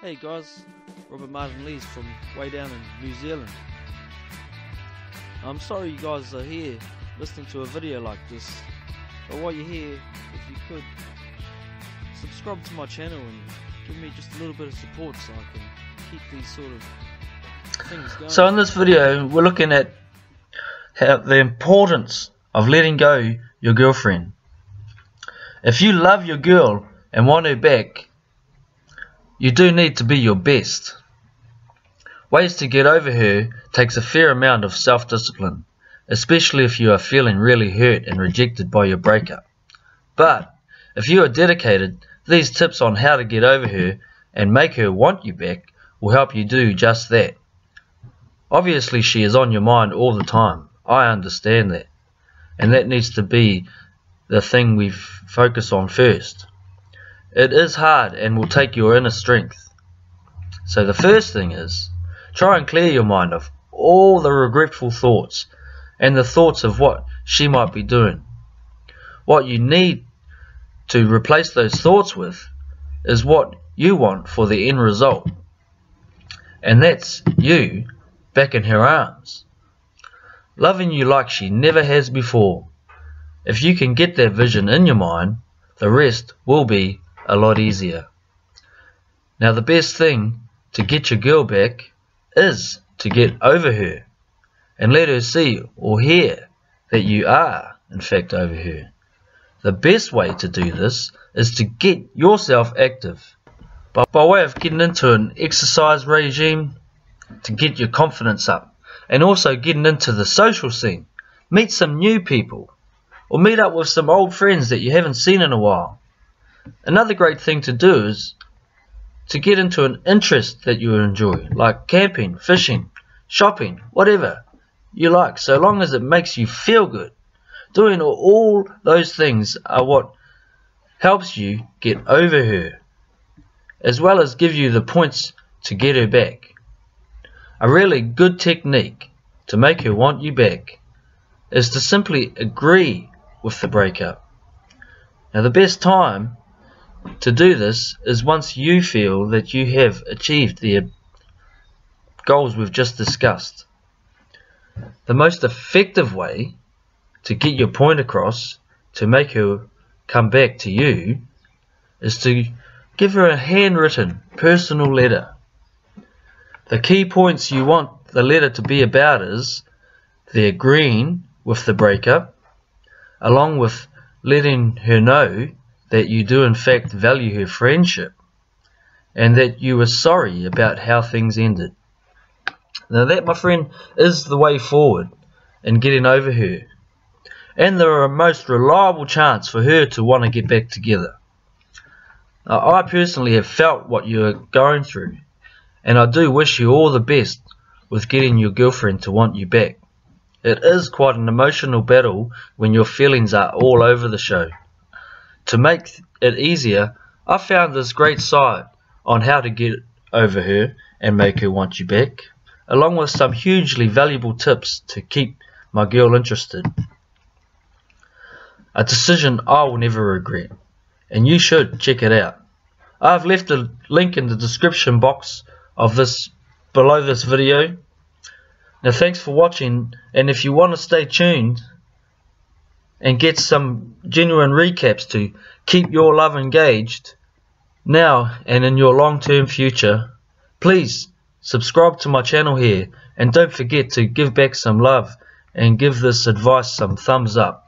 Hey guys, Robert Martin Lees from way down in New Zealand. I'm sorry you guys are here listening to a video like this, but while you're here, if you could, subscribe to my channel and give me just a little bit of support so I can keep these sort of things going. So in this video, we're looking at how the importance of letting go your girlfriend. If you love your girl and want her back, you do need to be your best. Ways to get over her takes a fair amount of self-discipline, especially if you are feeling really hurt and rejected by your breakup. But if you are dedicated, these tips on how to get over her and make her want you back will help you do just that. Obviously she is on your mind all the time. I understand that. And that needs to be the thing we focus on first. It is hard and will take your inner strength. So the first thing is, try and clear your mind of all the regretful thoughts and the thoughts of what she might be doing. What you need to replace those thoughts with is what you want for the end result. And that's you back in her arms. Loving you like she never has before. If you can get that vision in your mind, the rest will be a lot easier. Now the best thing to get your girl back is to get over her and let her see or hear that you are in fact over her. The best way to do this is to get yourself active. By, by way of getting into an exercise regime to get your confidence up and also getting into the social scene. Meet some new people or meet up with some old friends that you haven't seen in a while. Another great thing to do is to get into an interest that you enjoy, like camping, fishing, shopping, whatever you like, so long as it makes you feel good. Doing all those things are what helps you get over her, as well as give you the points to get her back. A really good technique to make her want you back is to simply agree with the breakup. Now the best time to do this is once you feel that you have achieved the goals we've just discussed. The most effective way to get your point across to make her come back to you is to give her a handwritten personal letter. The key points you want the letter to be about is the agreeing with the breakup, along with letting her know that you do in fact value her friendship and that you were sorry about how things ended. Now that, my friend, is the way forward in getting over her. And there are a most reliable chance for her to want to get back together. Now, I personally have felt what you are going through, and I do wish you all the best with getting your girlfriend to want you back. It is quite an emotional battle when your feelings are all over the show. To make it easier, I found this great site on how to get over her and make her want you back, along with some hugely valuable tips to keep my girl interested. A decision I will never regret, and you should check it out. I've left a link in the description box of this below this video. Now thanks for watching and if you want to stay tuned and get some genuine recaps to keep your love engaged now and in your long-term future, please subscribe to my channel here and don't forget to give back some love and give this advice some thumbs up.